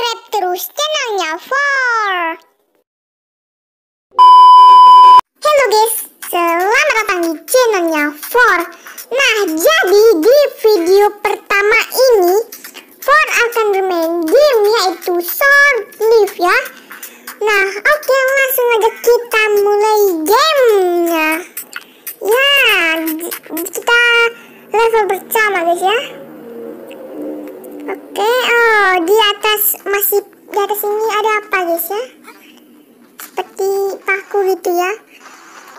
subscribe terus channelnya For. Halo guys, selamat datang di channelnya For. Nah, jadi di video pertama ini For akan bermain game yaitu Sword Live ya. Nah, oke langsung aja kita mulai gamenya. Ya, kita level pertama guys ya. Oke, oh di atas masih di atas ini ada apa guys ya? Seperti paku gitu ya.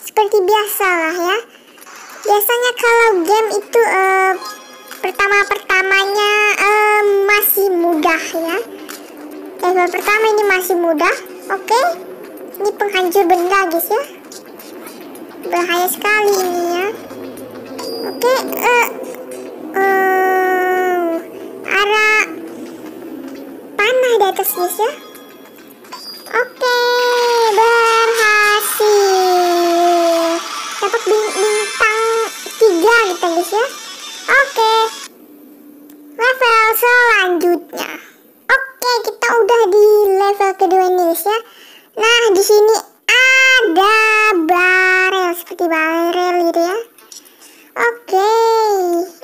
Seperti biasa lah ya. Biasanya kalau game itu eh, pertama-pertamanya eh, masih mudah ya. Level pertama ini masih mudah. Oke. Ini penghancur benda guys ya. Bahaya sekali ini ya. Tiga kita guys ya. Oke. Level selanjutnya. Oke, kita udah di level kedua ya. Nah, di sini ada barel seperti barel gitu ya. Oke,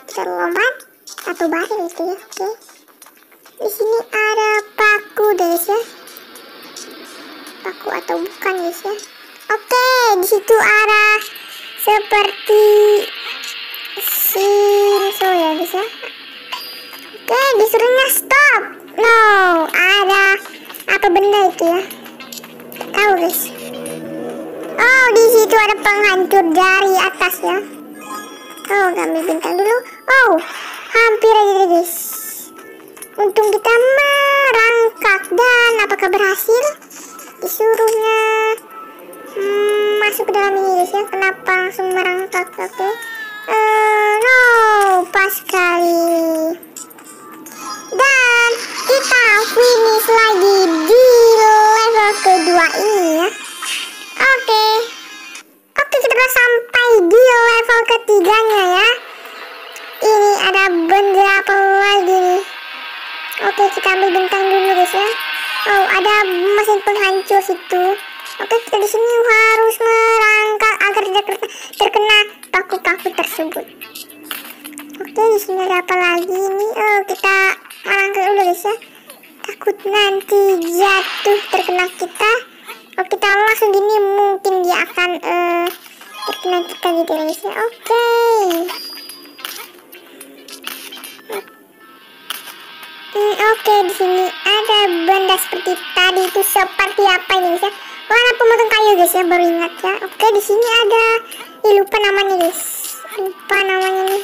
kita lompat satu barel itu ya. Oke. Di sini ada paku guys ya. Paku atau bukan guys ya. Oke, di situ ada seperti sinso ya guys ya. Oke, disuruhnya stop. No, ada apa benda itu ya? Tahu guys. Oh, di situ ada penghancur dari atas ya. Oh, ambil bintang dulu. Oh, hampir aja guys. Untung kita merangkak dan apakah berhasil? Disuruhnya hmm, masuk ke dalam ini guys ya. Kenapa langsung merangkak? Oke. Eh, no, pas sekali. Dan kita finish lagi di level kedua ini ya. Oke. Oke, kita udah sampai di level ketiganya ya. Ini ada benda apa lagi nih? Oke, kita ambil bintang dulu guys ya. Oh, ada mesin penghancur situ. Oke, kita di sini harus merangkak agar tidak ter- terkena paku-paku tersebut. Sini ada apa lagi nih? Oh, kita merangkak dulu guys ya. Takut nanti jatuh terkena kita. Oh, kita langsung gini mungkin dia akan eh, terkena kita gitu guys ya. Oke. Hmm, Oke, di sini ada benda seperti tadi itu seperti apa ini guys ya? Warna pemotong kayu guys ya, baru ingat ya. Oke, di sini ada, Ih, lupa namanya guys, lupa namanya nih.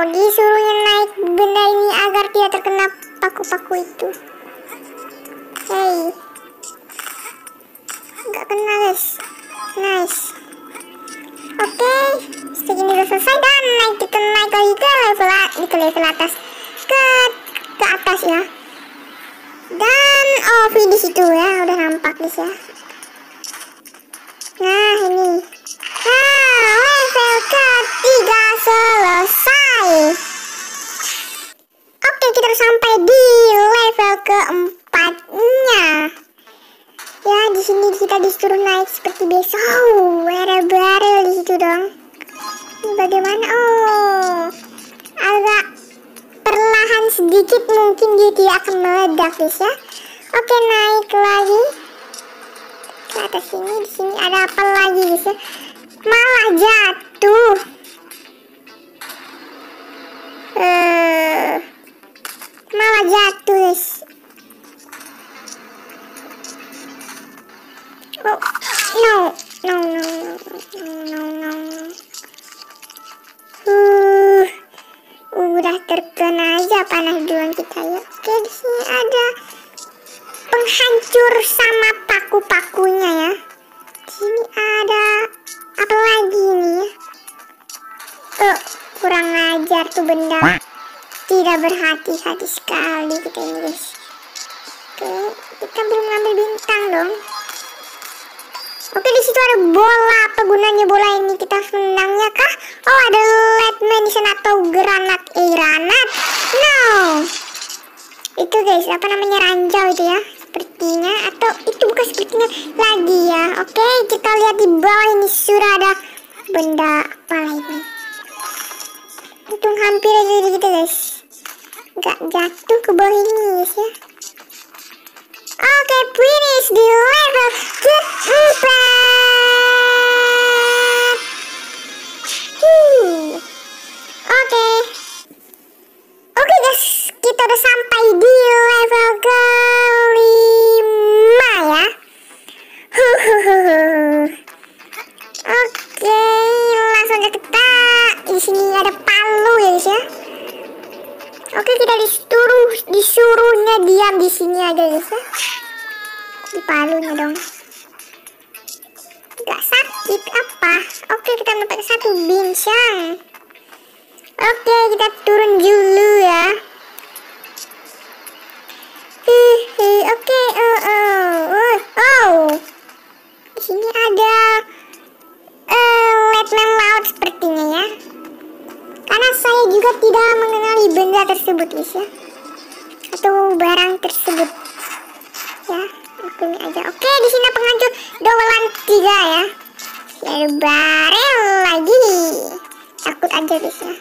Oh, disuruhnya naik benda ini agar tidak terkena paku-paku itu. Hey, nggak kena guys, nice. Oke, segini udah selesai dan naik kita naik lagi ke level ke level atas ke ke atas ya. Dan Ovi di situ ya, udah nampak guys ya. Ya, di sini kita disuruh naik seperti biasa. Oh, ada barel di situ dong. Ini bagaimana? Oh, agak perlahan sedikit mungkin dia tidak akan meledak guys ya. Oke, naik lagi ke atas sini. Di sini ada apa lagi guys ya? Malah jatuh. Duluan kita ya. Oke, di sini ada penghancur sama paku-pakunya ya. Di sini ada apa lagi nih ya? Oh, kurang ajar tuh benda. Tidak berhati-hati sekali kita ini guys. Oke, kita belum ngambil bintang dong. Oke di situ ada bola. Apa gunanya bola ini? Kita harus menendangnya kah? Oh ada lead munition atau granat. Eh? No. Itu guys apa namanya ranjau itu ya sepertinya. Atau itu bukan sepertinya lagi ya. Oke kita lihat di bawah ini sudah ada benda apa ini untung hampir aja gitu guys. Nggak jatuh ke bawah ini guys ya. Oke finish di level keempat Oke, langsung aja kita di sini ada palu ya guys ya. Oke, kita disuruh disuruhnya diam di sini aja guys ya. Di palunya dong. Gak sakit apa? Oke, kita dapat satu bincang. Oke, kita turun dulu ya. Tersebut guys ya. Atau barang tersebut. Ya, aku ini aja. Oke, di sini penghancur dolan tiga ya. Ya barel lagi. Takut aja guys ya.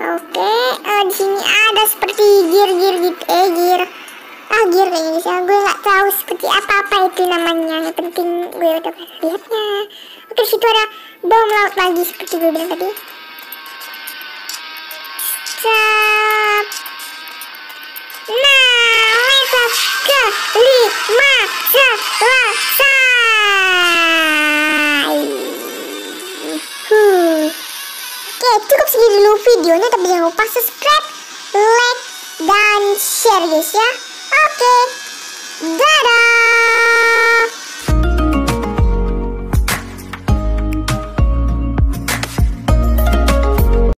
Oke, uh, di sini ada seperti gear-gear gitu, eh gear ah gear kayaknya guys ya gue nggak tahu seperti apa apa itu namanya yang penting gue udah lihatnya oke situ ada bom laut lagi seperti gue bilang tadi Stop. nah level ke lima selesai hmm. oke cukup segini dulu videonya tapi jangan lupa subscribe like dan share guys ya Oke, dadah.